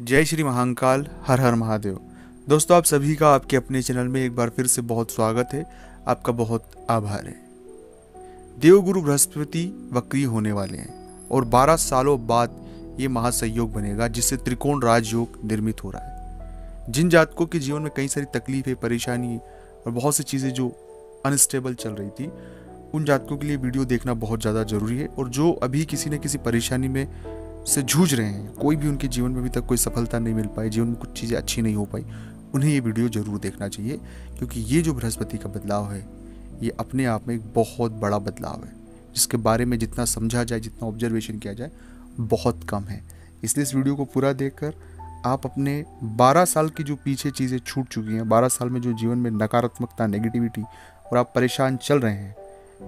जय श्री महाकाल, हर हर महादेव। दोस्तों, आप सभी का आपके अपने चैनल में एक बार फिर से बहुत स्वागत है। आपका बहुत आभार है। देवगुरु बृहस्पति वक्री होने वाले हैं और 12 सालों बाद ये महासंयोग बनेगा, जिससे त्रिकोण राजयोग निर्मित हो रहा है। जिन जातकों के जीवन में कई सारी तकलीफें, परेशानी और बहुत सी चीज़ें जो अनस्टेबल चल रही थी, उन जातकों के लिए वीडियो देखना बहुत ज़्यादा ज़रूरी है और जो अभी किसी न किसी परेशानी में से जूझ रहे हैं। कोई भी उनके जीवन में अभी तक कोई सफलता नहीं मिल पाई, जीवन में कुछ चीज़ें अच्छी नहीं हो पाई, उन्हें ये वीडियो ज़रूर देखना चाहिए, क्योंकि ये जो बृहस्पति का बदलाव है, ये अपने आप में एक बहुत बड़ा बदलाव है, जिसके बारे में जितना समझा जाए, जितना ऑब्जर्वेशन किया जाए, बहुत कम है। इसलिए इस वीडियो को पूरा देखकर आप अपने 12 साल की जो पीछे चीज़ें छूट चुकी हैं 12 साल में जो जीवन में नकारात्मकता नेगेटिविटी और आप परेशान चल रहे हैं,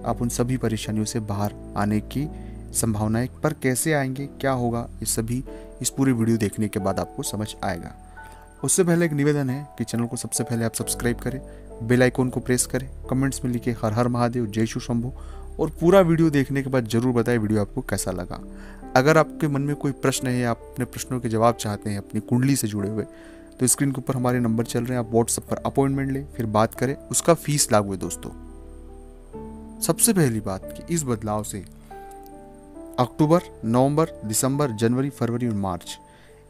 आप उन सभी परेशानियों से बाहर आने की संभावनाएँ पर कैसे आएँगे, क्या होगा, ये सभी इस पूरी वीडियो देखने के बाद आपको समझ आएगा। उससे पहले एक निवेदन है कि चैनल को सबसे पहले आप सब्सक्राइब करें, बेल आइकॉन को प्रेस करें, कमेंट्स में लिखे, हर हर महादेव, जय शु शंभु और पूरा वीडियो देखने के बाद ज़रूर बताएँ वीडियो आपको कैसा लगा। अगर आपके मन में कोई प्रश्न है आप अपने प्रश्नों के जवाब चाहते हैं अपनी कुंडली से जुड़े हुए तो स्क्रीन के ऊपर हमारे नंबर चल रहे हैं, आप व्हाट्सएप पर अपॉइंटमेंट लें, फिर बात करें, उसका फ़ीस लागू है दोस्तों। सबसे पहली बात कि इस बदलाव से अक्टूबर, नवंबर, दिसंबर, जनवरी, फरवरी और मार्च।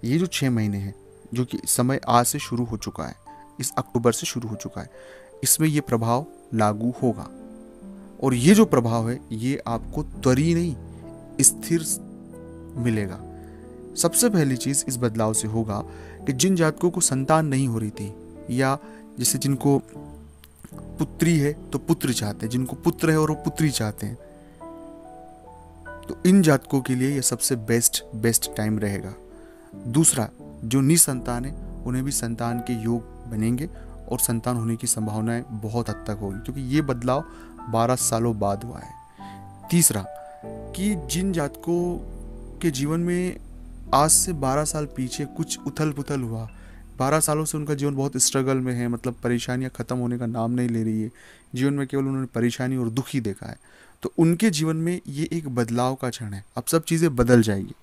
ये जो छः महीने हैं, जो कि समय आज से शुरू हो चुका है, इस अक्टूबर से शुरू हो चुका है, इसमें ये प्रभाव लागू होगा। और ये जो प्रभाव है, ये आपको त्वरी नहीं स्थिर मिलेगा। सबसे पहली चीज़ इस बदलाव से होगा कि जिन जातकों को संतान नहीं हो रही थी, या जैसे जिनको पुत्री है तो पुत्र चाहते हैं, जिनको पुत्र है और वो पुत्री चाहते हैं तो इन जातकों के लिए ये सबसे बेस्ट बेस्ट टाइम रहेगा। दूसरा, जो निसंतान है, उन्हें भी संतान के योग बनेंगे और संतान होने की संभावनाएँ बहुत हद तक होगी, क्योंकि ये बदलाव 12 सालों बाद हुआ है। तीसरा, कि जिन जातकों के जीवन में आज से 12 साल पीछे कुछ उथल पुथल हुआ, बारह सालों से उनका जीवन बहुत स्ट्रगल में है मतलब परेशानियाँ खत्म होने का नाम नहीं ले रही है, जीवन में केवल उन्होंने परेशानी और दुख देखा है। तो उनके जीवन में ये एक बदलाव का क्षण है। अब सब चीज़ें बदल जाएगी।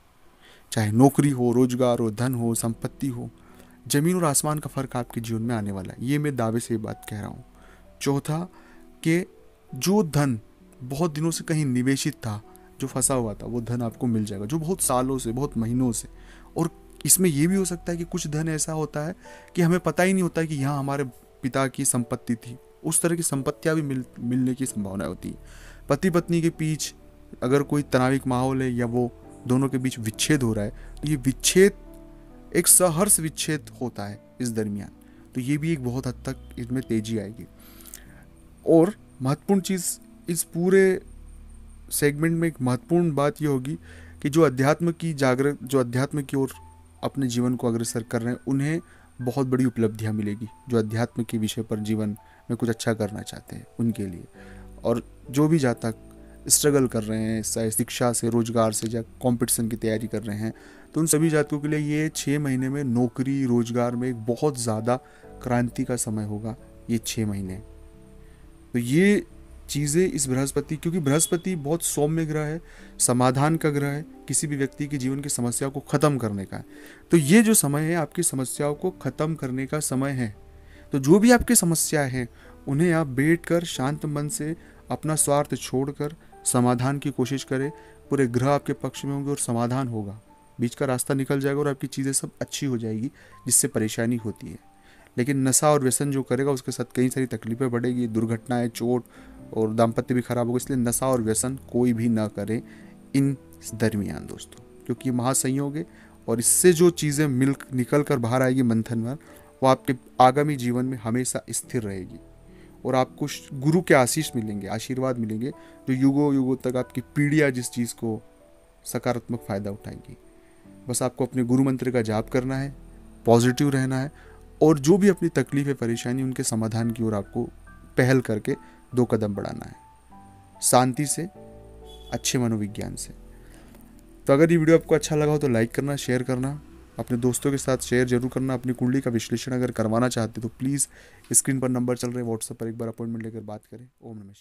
चाहे नौकरी हो, रोज़गार हो, धन हो, संपत्ति हो, ज़मीन और आसमान का फ़र्क आपके जीवन में आने वाला है। ये मैं दावे से ये बात कह रहा हूँ। चौथा, कि जो धन बहुत दिनों से कहीं निवेशित था, जो फंसा हुआ था, वो धन आपको मिल जाएगा, जो बहुत सालों से, बहुत महीनों से। और इसमें यह भी हो सकता है कि कुछ धन ऐसा होता है कि हमें पता ही नहीं होता कि यहाँ हमारे पिता की संपत्ति थी। उस तरह की संपत्तियाँ भी मिल, मिलने की संभावना होती है। पति पत्नी के बीच अगर कोई तनाविक माहौल है या वो दोनों के बीच विच्छेद हो रहा है तो ये विच्छेद, एक सहर्ष विच्छेद होता है इस दरमियान। तो ये भी एक बहुत हद तक इसमें तेज़ी आएगी। और महत्वपूर्ण चीज़ इस पूरे सेगमेंट में एक महत्वपूर्ण बात ये होगी कि जो अध्यात्म की जागृत जो अध्यात्म की ओर अपने जीवन को अग्रसर कर रहे हैं, उन्हें बहुत बड़ी उपलब्धियाँ मिलेगी जो अध्यात्म के विषय पर जीवन में कुछ अच्छा करना चाहते हैं उनके लिए। और जो भी जातक स्ट्रगल कर रहे हैं चाहे शिक्षा से, रोज़गार से या कंपटीशन की तैयारी कर रहे हैं तो उन सभी जातकों के लिए ये छः महीने में नौकरी, रोज़गार में एक बहुत ज़्यादा क्रांति का समय होगा, ये छः महीने। तो ये चीज़ें इस बृहस्पति, क्योंकि बृहस्पति बहुत सौम्य ग्रह है, समाधान का ग्रह है, किसी भी व्यक्ति के जीवन की समस्या को ख़त्म करने का है। तो ये जो समय है, आपकी समस्याओं को ख़त्म करने का समय है। तो जो भी आपकी समस्याएँ हैं उन्हें आप बैठ कर शांत मन से अपना स्वार्थ छोड़कर समाधान की कोशिश करें। पूरे ग्रह आपके पक्ष में होंगे और समाधान होगा। बीच का रास्ता निकल जाएगा और आपकी चीज़ें सब अच्छी हो जाएगी, जिससे परेशानी होती है। लेकिन नशा और व्यसन जो करेगा, उसके साथ कई सारी तकलीफें बढ़ेगी, दुर्घटनाएँ, चोट और दाम्पत्य भी खराब होगा, इसलिए नशा और व्यसन कोई भी ना करे इन दरमियान दोस्तों, क्योंकि ये महासंयोग है और इससे जो चीज़ें मिल, निकल कर बाहर आएगी मंथन में, वो आपके आगामी जीवन में हमेशा स्थिर रहेगी। और आपको गुरु के आशीष मिलेंगे, आशीर्वाद मिलेंगे, जो युगों युगों तक आपकी पीढ़ियाँ जिस चीज़ को सकारात्मक फ़ायदा उठाएँगी। बस आपको अपने गुरु मंत्र का जाप करना है, पॉजिटिव रहना है, और जो भी अपनी तकलीफ़ है परेशानी, उनके समाधान की ओर आपको पहल करके दो कदम बढ़ाना है। शांति से, अच्छे मनोविज्ञान से। तो अगर ये वीडियो आपको अच्छा लगा हो तो लाइक करना, शेयर करना अपने दोस्तों के साथ शेयर ज़रूर करना, अपनी कुंडली का विश्लेषण अगर करवाना चाहते तो प्लीज़ स्क्रीन पर नंबर चल रहे हैं व्हाट्सएप पर एक बार अपॉइंटमेंट लेकर बात करें। ओम नमः